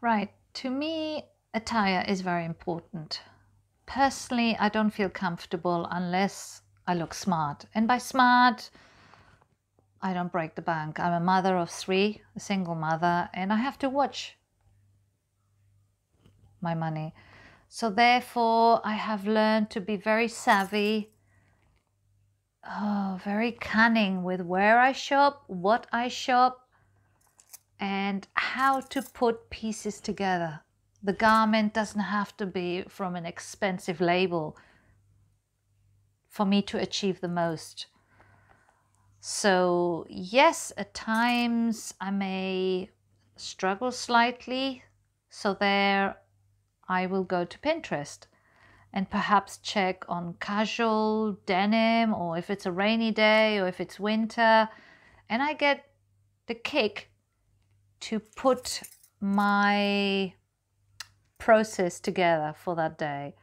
Right. To me, attire is very important. Personally, I don't feel comfortable unless I look smart. And by smart, I don't break the bank. I'm a mother of three, a single mother, and I have to watch my money. So therefore, I have learned to be very savvy, oh, very cunning with where I shop, what I shop, and how to put pieces together. The garment doesn't have to be from an expensive label for me to achieve the most. So, yes, at times I may struggle slightly. So, there I will go to Pinterest and perhaps check on casual denim or if it's a rainy day or if it's winter. And I get the kick to put my process together for that day.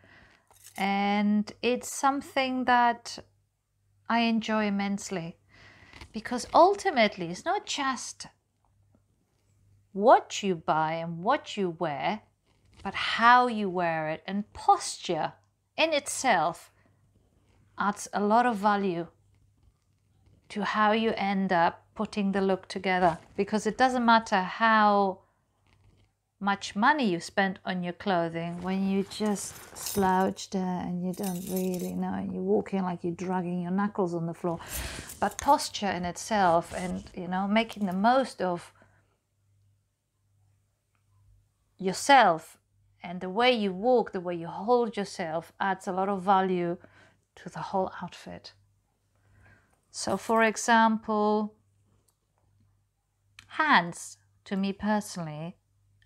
And it's something that I enjoy immensely because ultimately it's not just what you buy and what you wear, but how you wear it and posture in itself adds a lot of value to how you end up putting the look together because it doesn't matter how much money you spend on your clothing when you just slouch there and you don't really know and you're walking like you're dragging your knuckles on the floor but posture in itself and you know making the most of yourself and the way you walk, the way you hold yourself adds a lot of value to the whole outfit. So, for example, hands to me personally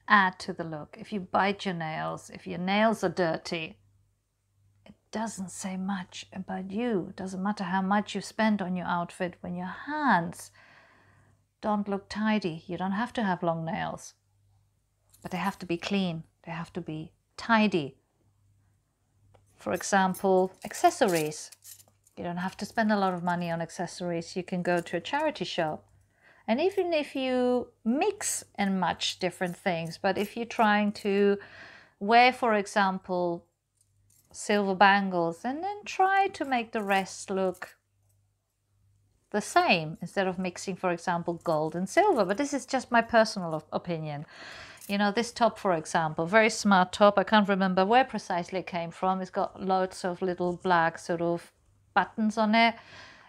add to the look. If you bite your nails, if your nails are dirty, it doesn't say much about you. It doesn't matter how much you spend on your outfit when your hands don't look tidy. You don't have to have long nails, but they have to be clean. They have to be tidy. For example, accessories. You don't have to spend a lot of money on accessories. You can go to a charity shop. And even if you mix and match different things, but if you're trying to wear, for example, silver bangles and then try to make the rest look the same instead of mixing, for example, gold and silver. But this is just my personal opinion. You know, this top, for example, very smart top. I can't remember where precisely it came from. It's got loads of little black sort of buttons on it.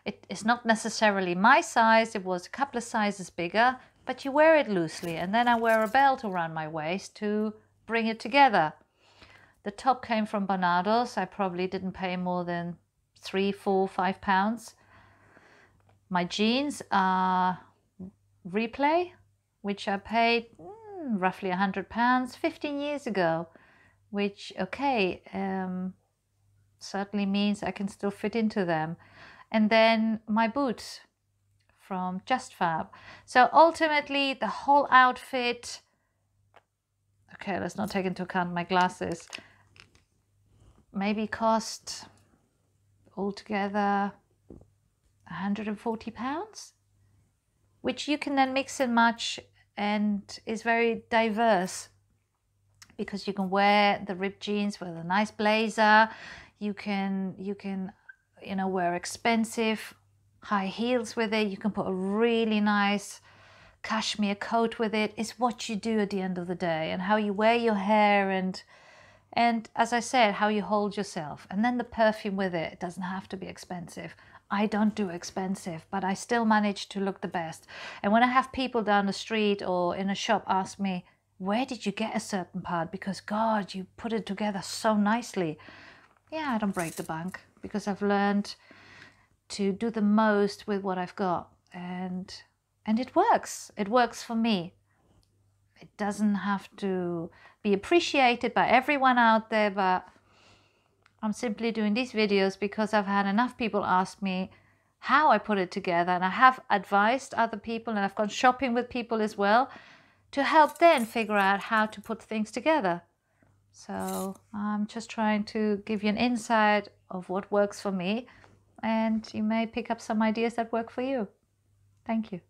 It is not necessarily my size. It was a couple of sizes bigger, but you wear it loosely. And then I wear a belt around my waist to bring it together. The top came from Barnardo's. I probably didn't pay more than three, four, five pounds. My jeans are Replay, which I paid roughly a 100 pounds 15 years ago, which, okay, um, certainly means I can still fit into them. And then my boots from Just Fab. So ultimately, the whole outfit. Okay, let's not take into account my glasses. Maybe cost altogether 140 pounds, which you can then mix and match and is very diverse because you can wear the ripped jeans with a nice blazer you can you can you know wear expensive high heels with it you can put a really nice cashmere coat with it it's what you do at the end of the day and how you wear your hair and and as i said how you hold yourself and then the perfume with it, it doesn't have to be expensive I don't do expensive, but I still manage to look the best. And when I have people down the street or in a shop ask me, where did you get a certain part? Because God, you put it together so nicely. Yeah, I don't break the bank because I've learned to do the most with what I've got. And and it works. It works for me. It doesn't have to be appreciated by everyone out there, but I'm simply doing these videos because I've had enough people ask me how I put it together and I have advised other people and I've gone shopping with people as well to help them figure out how to put things together. So I'm just trying to give you an insight of what works for me and you may pick up some ideas that work for you. Thank you.